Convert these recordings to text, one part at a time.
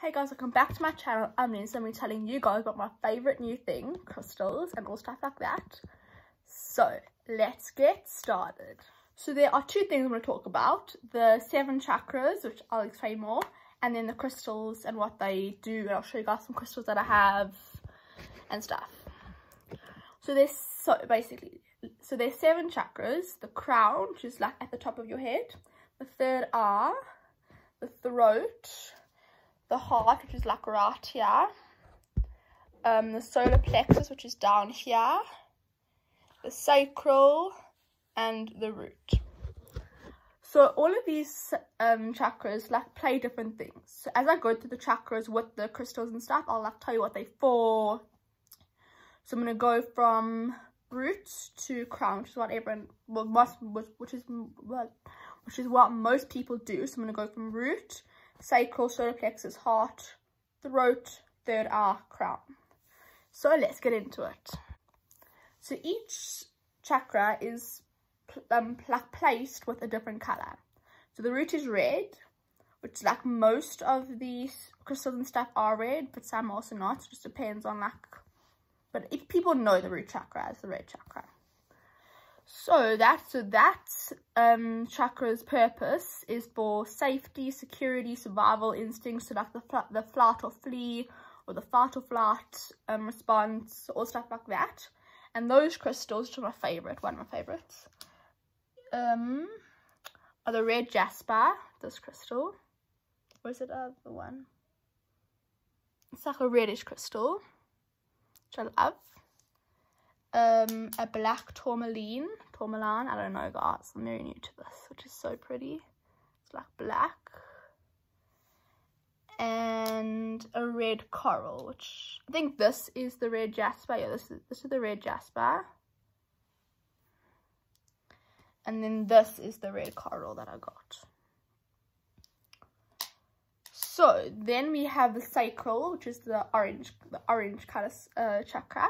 Hey guys, welcome back to my channel. I'm Liz. I'm telling you guys about my favorite new thing, crystals and all stuff like that. So let's get started. So there are two things I'm going to talk about. The seven chakras, which I'll explain more, and then the crystals and what they do. And I'll show you guys some crystals that I have and stuff. So there's so basically, so there's seven chakras. The crown, which is like at the top of your head. The third eye, the throat, the heart, which is like right here, um, the solar plexus, which is down here, the sacral, and the root. So all of these um, chakras like play different things. So as I go through the chakras with the crystals and stuff, I'll like tell you what they for. So I'm gonna go from root to crown, which is what everyone, well, must, which is well, which is what most people do. So I'm gonna go from root sacral, solar plexus, heart, throat, third eye, crown. So let's get into it. So each chakra is um, placed with a different color. So the root is red, which like most of these crystals and stuff are red, but some also not. It just depends on like, but if people know the root chakra as the red chakra. So that so that um, chakra's purpose is for safety, security, survival instincts, so like the the flight or flee or the fight or flight um, response, or stuff like that. And those crystals, which are my favorite, one of my favorites, um, are the red jasper. This crystal, or is it uh, the one? It's like a reddish crystal, which I love um, a black tourmaline. Tourmaline, I don't know guys, I'm very new to this, which is so pretty. It's like black. And a red coral, which I think this is the red jasper. Yeah, this is, this is the red jasper. And then this is the red coral that I got. So then we have the sacral, which is the orange, the orange color uh, chakra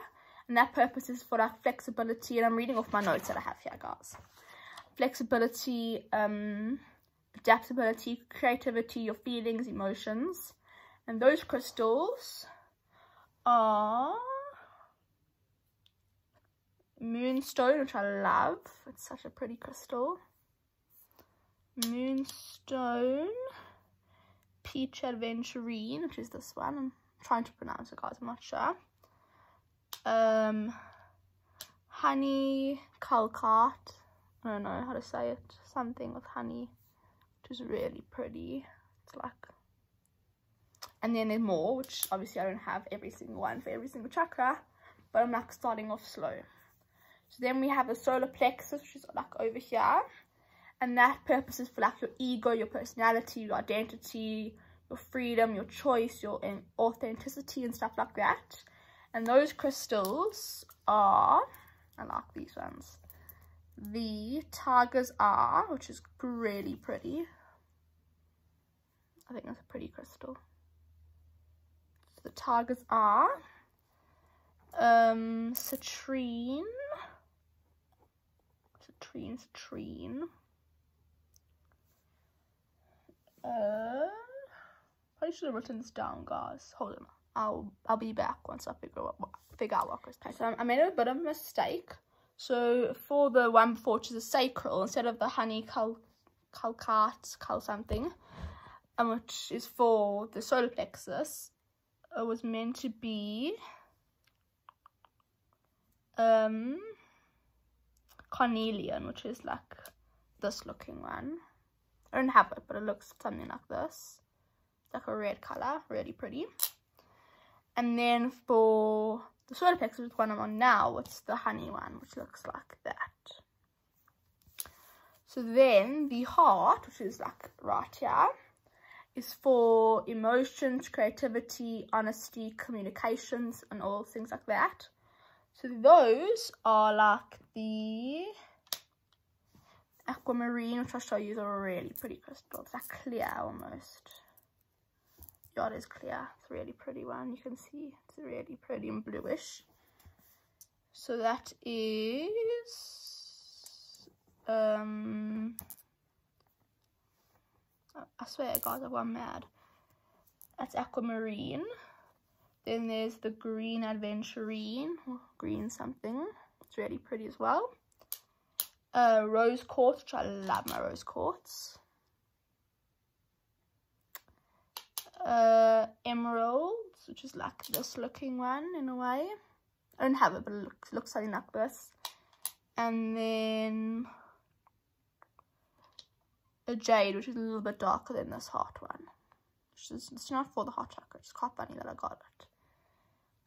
and that purpose is for that flexibility and i'm reading off my notes that i have here guys. Flexibility um adaptability creativity your feelings emotions. And those crystals are moonstone which i love. It's such a pretty crystal. Moonstone peach aventurine which is this one. I'm trying to pronounce it guys. I'm not sure um, honey calcart. I don't know how to say it. Something with honey, which is really pretty. It's like, and then there's more, which obviously I don't have every single one for every single chakra, but I'm like starting off slow. So then we have the solar plexus, which is like over here. And that purpose is for like your ego, your personality, your identity, your freedom, your choice, your authenticity and stuff like that. And those crystals are, I like these ones, the Tiger's Eye, which is really pretty. I think that's a pretty crystal. So the Tiger's Eye, um, Citrine, Citrine, Citrine. Uh, I should have written this down, guys. Hold on. I'll I'll be back once I figure out what figure out what Chris So I made a bit of a mistake. So for the one before, which is a sacral, instead of the honey cal calcart cal something, um, which is for the solar plexus, it was meant to be um carnelian, which is like this looking one. I don't have it, but it looks something like this. It's like a red color, really pretty. And then for the solar plexus, one I'm on now, it's the honey one, which looks like that. So then the heart, which is like right here, is for emotions, creativity, honesty, communications, and all things like that. So those are like the aquamarine, which I'll show you, a really pretty crystal. It's like clear almost dot is clear. It's a really pretty one. You can see it's really pretty and bluish. So that is um I swear guys I've gone mad. That's aquamarine. Then there's the green adventurine, green something. It's really pretty as well. Uh, rose quartz, which I love my rose quartz. Uh, emeralds, which is like this looking one in a way. I don't have it, but it looks, looks something like this. And then a jade, which is a little bit darker than this heart one. Which is, it's not for the heart chakra, it's quite funny that I got it.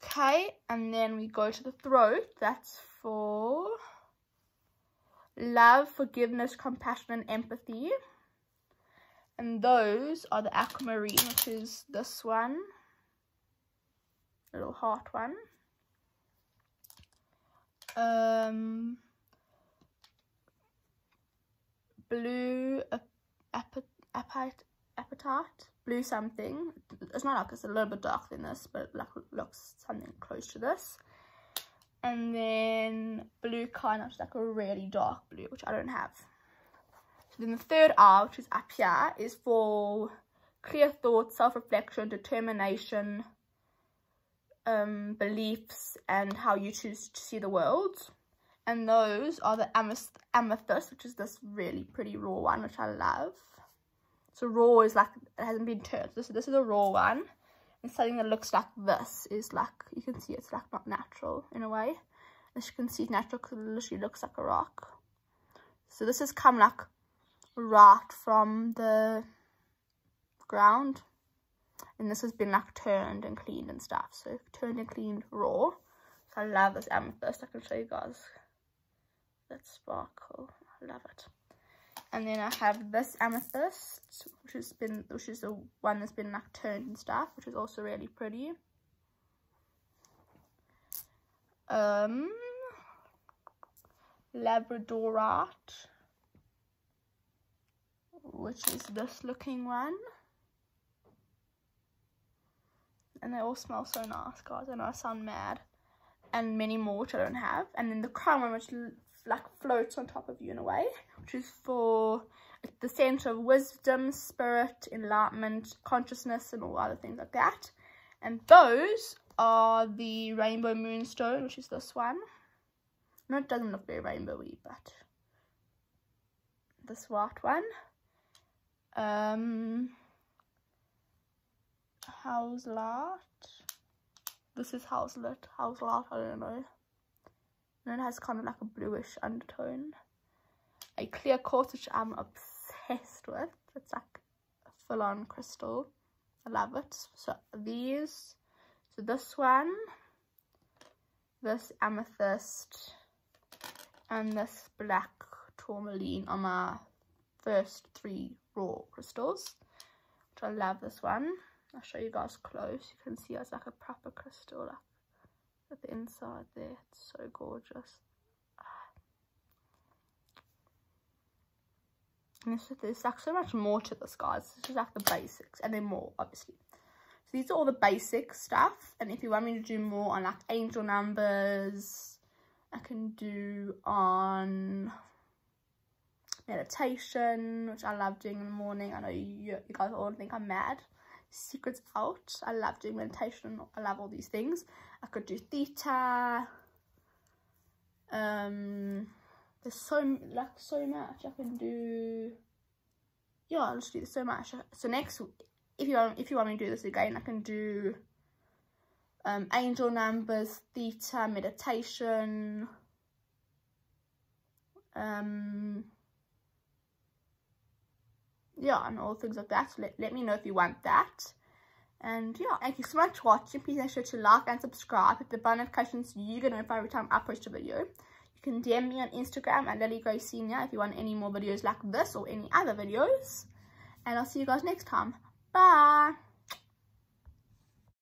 Okay, and then we go to the throat. That's for love, forgiveness, compassion, and empathy. And those are the aquamarine, which is this one. Little heart one. Um, blue apatite, apatite blue something. It's not like it's a little bit darker than this, but like looks something close to this. And then blue kind of like a really dark blue, which I don't have. Then the third R, which is up here, is for clear thoughts, self-reflection, determination, um, beliefs, and how you choose to see the world. And those are the amethyst, which is this really pretty raw one, which I love. So raw is like, it hasn't been turned. This, this is a raw one. And something that looks like this is like, you can see it's like not natural in a way. As you can see, natural literally looks like a rock. So this has come like right from the ground. And this has been like turned and cleaned and stuff. So turned and cleaned raw. So I love this amethyst. I can show you guys that sparkle. I love it and then I have this amethyst which has been which is the one that's been like turned and stuff which is also really pretty um labradorite which is this looking one and they all smell so nice guys I know I sound mad and many more which I don't have and then the crown one which like floats on top of you in a way, which is for the center of wisdom, spirit, enlightenment, consciousness, and all other things like that. And those are the rainbow moonstone, which is this one. No, it doesn't look very rainbowy, but this white one. Um, Houselet. This is Houselet. Houselet, I don't know. And it has kind of like a bluish undertone. A clear quartz, which I'm obsessed with. It's like a full-on crystal. I love it. So these, so this one, this amethyst, and this black tourmaline are my first three raw crystals. Which I love this one. I'll show you guys close. You can see it's like a proper crystal. Like at the inside there. It's so gorgeous. And there's, there's like so much more to this, guys. This is like the basics, and then more, obviously. So these are all the basic stuff. And if you want me to do more on like angel numbers, I can do on meditation, which I love doing in the morning. I know you, you guys all think I'm mad secrets out. I love doing meditation. I love all these things. I could do theta. Um, there's so like so much I can do. Yeah, I'll just do so much. So next, if you want, if you want me to do this again, I can do um, angel numbers, theta, meditation. Um, yeah, and all things like that. So let, let me know if you want that. And yeah, thank you so much for watching. Please make sure to like and subscribe. Hit the bell notifications so you get notified every time I post a video. You can DM me on Instagram at Lily Grace Senior if you want any more videos like this or any other videos. And I'll see you guys next time. Bye!